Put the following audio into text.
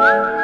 Bye.